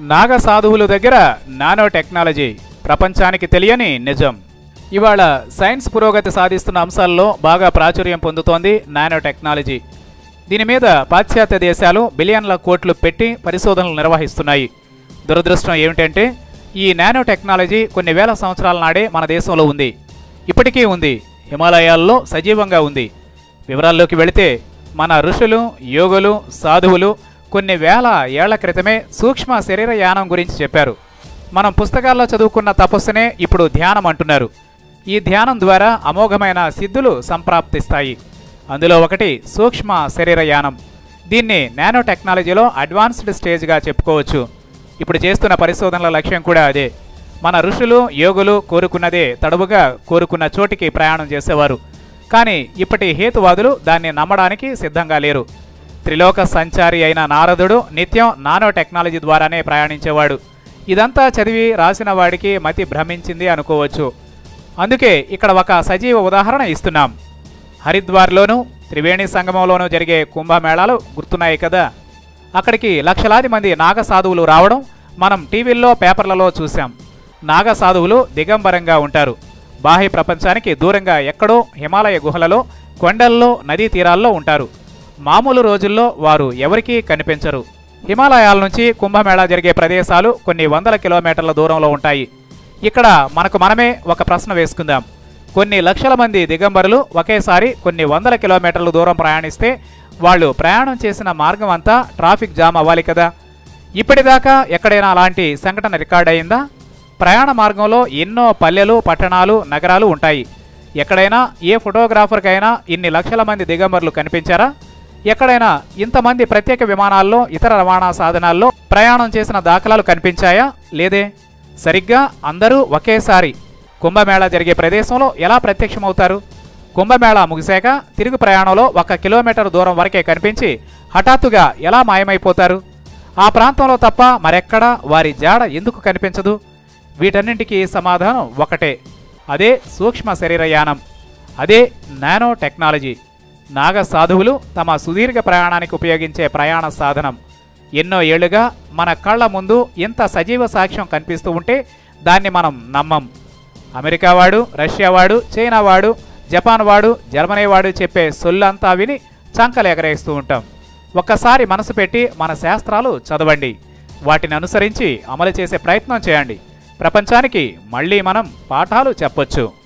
నాగ సాధువుల దగ్గర nano technology ప్రపంచానికి తెలియని నిజం. ఇవాళ సైన్స్ పురోగతి సాధిస్తున్న అంశాల్లో బాగా ప్రాచుర్యం పొందుతోంది నానో టెక్నాలజీ. దీని మీద పాశ్చాత్య దేశాలు బిలియన్ల కోట్లు పెట్టి పరిశోధనలు నిర్వహిస్తున్నాయి. దురదృష్టం ఏమిటంటే ఈ నానో టెక్నాలజీ కొన్ని వేల సంవత్సరాల నాడే మన దేశంలో ఉంది. ఇప్పటికీ ఉంది. హిమాలయాల్లో సజీవంగా ఉంది. వివరాల్లోకి వెళితే మన ఋషులు యోగులు సాధువులు కొన్ని వేల ఏళ్ళ క్రితమే సూక్ష్మ శరీర యానం గురించి చెప్పారు. మనం పుస్తకాల్లో చదువుకున్న తపస్సునే ఇప్పుడు ధ్యానం అంటున్నారు. ఈ ధ్యానం ద్వారా అమోఘమైన సిద్ధులు సంప్రాప్తిస్తాయి. అందులో ఒకటి సూక్ష్మ శరీర యానం. దీన్ని నానో టెక్నాలజీలో అడ్వాన్స్డ్ స్టేజ్గా చెప్పుకోవచ్చు. ఇప్పుడు చేస్తున్న పరిశోధనల లక్ష్యం కూడా అదే. మన ఋషులు యోగులు కోరుకున్నదే తడవుగా కోరుకున్న చోటికి ప్రయాణం చేసేవారు. కానీ ఇప్పటి హేతువాదులు దాన్ని నమ్మడానికి సిద్ధంగా లేరు. త్రిలోక సంచారి అయిన నారదుడు నిత్యం నానో టెక్నాలజీ ద్వారానే ప్రయాణించేవాడు. ఇదంతా చదివి రాసిన వాడికి మతి భ్రమించింది అనుకోవచ్చు. అందుకే ఇక్కడ ఒక సజీవ ఉదాహరణ ఇస్తున్నాం. హరిద్వార్లోనూ త్రివేణి సంగమంలోనూ జరిగే కుంభమేళాలు గుర్తున్నాయి కదా? అక్కడికి లక్షలాది మంది నాగ సాధువులు రావడం మనం టీవీల్లో పేపర్లలో చూశాం. నాగ సాధువులు దిగంబరంగా ఉంటారు. బాహ్య ప్రపంచానికి దూరంగా ఎక్కడో హిమాలయ గుహలలో కొండల్లో నదీ తీరాల్లో ఉంటారు. మామూలు రోజుల్లో వారు ఎవరికీ కనిపించరు. హిమాలయాల నుంచి కుంభమేళా జరిగే ప్రదేశాలు కొన్ని వందల కిలోమీటర్ల దూరంలో ఉంటాయి. ఇక్కడ మనకు మనమే ఒక ప్రశ్న వేసుకుందాం. కొన్ని లక్షల మంది దిగంబరులు ఒకేసారి కొన్ని వందల కిలోమీటర్ల దూరం ప్రయాణిస్తే వాళ్ళు ప్రయాణం చేసిన మార్గం అంతా ట్రాఫిక్ జామ్ అవ్వాలి కదా. ఇప్పటిదాకా ఎక్కడైనా అలాంటి సంఘటన రికార్డ్ అయిందా? ప్రయాణ మార్గంలో ఎన్నో పల్లెలు పట్టణాలు నగరాలు ఉంటాయి. ఎక్కడైనా ఏ ఫోటోగ్రాఫర్కైనా ఇన్ని లక్షల మంది దిగంబరులు కనిపించారా? ఎక్కడైనా ఇంతమంది ప్రత్యేక విమానాల్లో ఇతర రవాణా సాధనాల్లో ప్రయాణం చేసిన దాఖలాలు కనిపించాయా? లేదే. సరిగ్గా అందరూ ఒకేసారి కుంభమేళా జరిగే ప్రదేశంలో ఎలా ప్రత్యక్షమవుతారు? కుంభమేళా ముగిశాక తిరుగు ప్రయాణంలో ఒక కిలోమీటర్ దూరం వరకే కనిపించి హఠాత్తుగా ఎలా మాయమైపోతారు? ఆ ప్రాంతంలో తప్ప మరెక్కడా వారి జాడ ఎందుకు కనిపించదు? వీటన్నింటికీ సమాధానం ఒకటే. అదే సూక్ష్మ శరీరయానం. అదే నానో టెక్నాలజీ. నాగ సాధువులు తమ సుదీర్ఘ ప్రయాణానికి ఉపయోగించే ప్రయాణ సాధనం. ఎన్నో ఏళ్ళుగా మన కళ్ళ ముందు ఇంత సజీవ సాక్ష్యం కనిపిస్తూ ఉంటే దాన్ని మనం నమ్మం. అమెరికా వాడు రష్యా వాడు చైనా వాడు జపాన్ వాడు జర్మనీ వాడు చెప్పే సొల్లంతా విని చంకలు ఎగరేస్తూ ఉంటాం. ఒక్కసారి మనసు పెట్టి మన శాస్త్రాలు చదవండి. వాటిని అనుసరించి అమలు చేసే ప్రయత్నం చేయండి. ప్రపంచానికి మళ్ళీ మనం పాఠాలు చెప్పొచ్చు.